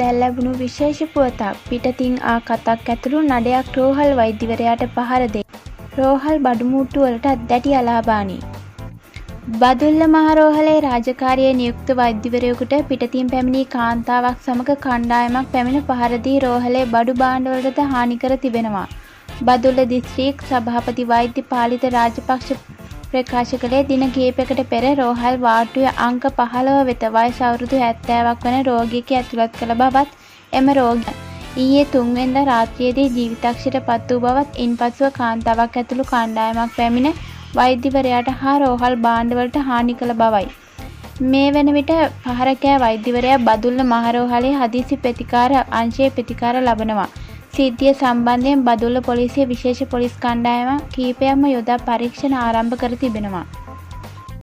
දැල් ලැබුණු විශේෂ පුවතක් පිටතින් ආ කතක් ඇතුළු නඩයක් රෝහල් වෛද්‍යවරයාට පහර දෙයි. රෝහල් බඩුමුට්ටු වලටත් දැඩි අලාභානී. බදුල්ල මහරෝහලේ රාජකාරියේ නියුක්ත වෛද්‍යවරයෙකුට පිටතින් පැමිණි කාන්තාවක් සමග කණ්ඩායමක් පැමිණ පහර දී රෝහලේ බඩු භාණ්ඩවලටද හානි කර තිබෙනවා. බදුල්ල දිස්ත්‍රික් සභාපති වෛද්‍ය පාලිත රාජපක්ෂ ප්‍රකාශ කළේ දින කිහිපයකට පෙර රෝහල් වාට්ටුවේ අංක පහළොව වෙත වයස අවුරුදු හැත්තෑවක් වන රෝගියෙකු ඇතුළත් කළ බවත් එම රෝගියා ඊයේ තුන්වෙනිදා රාත්‍රියේදී ජීවිතක්ෂයට පත් වූ බවත් ඉන්පසුව කාන්තාවක් ඇතුළු කණ්ඩායමක් පැමිණ වෛද්‍යවරයාට හා රෝහල් භාණ්ඩවලට හානි කළ බවයි. මේ වන විට පහර කෑ වෛද්‍යවරයා බදුල්ල මහරෝහලේ හදිසි ප්‍රතිකාර අංශයේ ප්‍රතිකාර ලබනවා. සිද්ධිය සම්බන්ධයෙන් බදුල්ල පොලිසිය විශේෂ පොලිස් කණ්ඩායම කිහිපයක්ම යොදා පරීක්ෂණ ආරම්භ කර තිබෙනවා.